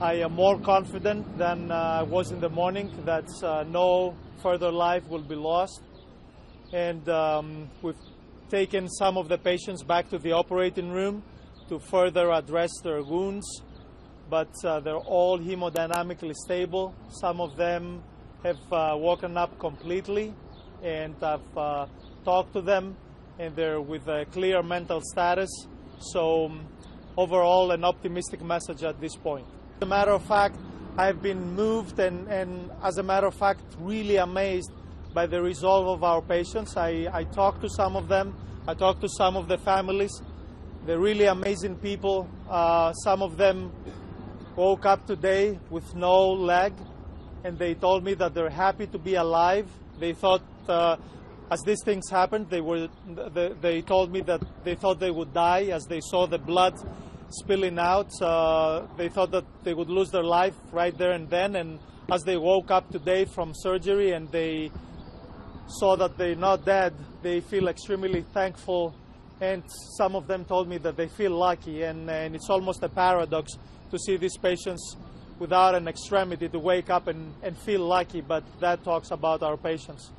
I am more confident than uh, I was in the morning that uh, no further life will be lost. And um, we've taken some of the patients back to the operating room to further address their wounds, but uh, they're all hemodynamically stable. Some of them have uh, woken up completely, and I've uh, talked to them, and they're with a clear mental status. So, um, overall, an optimistic message at this point. As a matter of fact, I've been moved and, and, as a matter of fact, really amazed by the resolve of our patients. I, I talked to some of them, I talked to some of the families. They're really amazing people. Uh, some of them woke up today with no leg, and they told me that they're happy to be alive. They thought, uh, as these things happened, they were. They, they, told me that they thought they would die as they saw the blood spilling out. Uh, they thought that they would lose their life right there and then. And as they woke up today from surgery and they saw that they're not dead, they feel extremely thankful and some of them told me that they feel lucky, and, and it's almost a paradox to see these patients without an extremity to wake up and, and feel lucky, but that talks about our patients.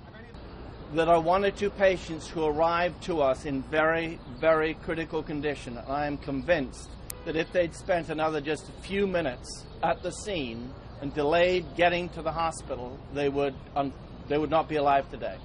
There are one or two patients who arrived to us in very, very critical condition. I am convinced that if they'd spent another just a few minutes at the scene and delayed getting to the hospital, they would, um, they would not be alive today.